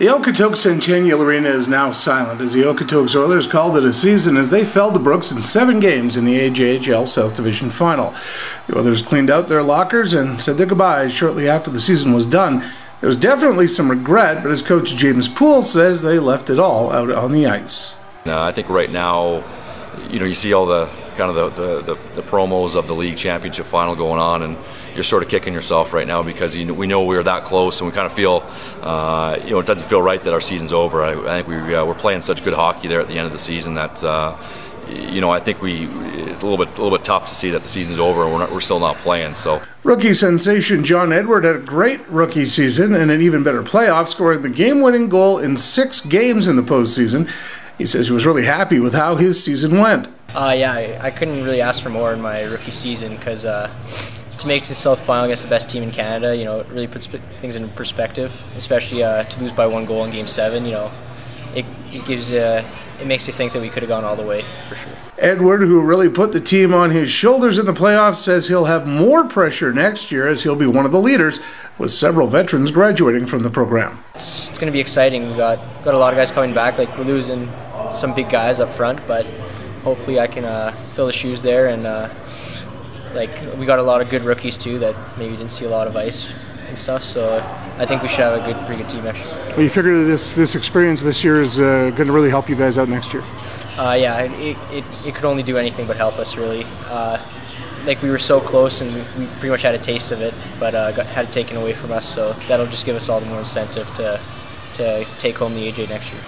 The Okotoks Centennial Arena is now silent as the Okotoks Oilers called it a season as they fell to Brooks in seven games in the AJHL South Division Final. The Oilers cleaned out their lockers and said their goodbyes shortly after the season was done. There was definitely some regret, but as coach James Poole says, they left it all out on the ice. Uh, I think right now, you know, you see all the kind of the, the, the, promos of the league championship final going on, and you're sort of kicking yourself right now because you know, we know we are that close, and we kind of feel, uh, you know, it doesn't feel right that our season's over. I, I think we, uh, we're playing such good hockey there at the end of the season that. Uh, you know, I think we it's a little bit a little bit tough to see that the season's over and we're, not, we're still not playing. So rookie sensation John Edward had a great rookie season and an even better playoff, scoring the game-winning goal in six games in the postseason. He says he was really happy with how his season went. Uh, yeah, I, I, couldn't really ask for more in my rookie season because uh, to make the South final against the best team in Canada, you know, it really puts things in perspective. Especially uh, to lose by one goal in Game Seven, you know, it, it gives uh, it makes you think that we could have gone all the way for sure. Edward, who really put the team on his shoulders in the playoffs, says he'll have more pressure next year as he'll be one of the leaders, with several veterans graduating from the program. It's, it's going to be exciting. We got got a lot of guys coming back. Like we're losing some big guys up front, but hopefully I can uh, fill the shoes there. And uh, like we got a lot of good rookies too that maybe didn't see a lot of ice and stuff. So I think we should have a good, pretty good team next year. Well, you figure this this experience this year is uh, going to really help you guys out next year. Uh, yeah, it, it, it could only do anything but help us really. Uh, like we were so close and we, we, pretty much had a taste of it, but uh, got, had it taken away from us. So that'll just give us all the more incentive to to take home the AJ next year.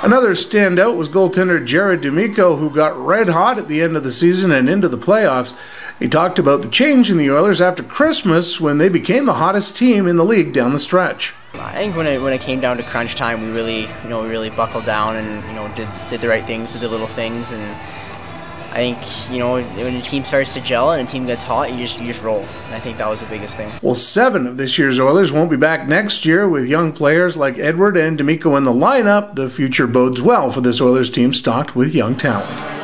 Another standout was goaltender Jared D'Amico, who got red hot at the end of the season and into the playoffs. He talked about the change in the Oilers after Christmas when they became the hottest team in the league down the stretch. I think when it when it came down to crunch time, we really you know really buckled down and you know did did the right things, did the little things, and I think you know when a team starts to gel and a team gets hot, you just you just roll. And I think that was the biggest thing. Well, seven of this year's Oilers won't be back next year with young players like Edward and D'Amico in the lineup. The future bodes well for this Oilers team stocked with young talent.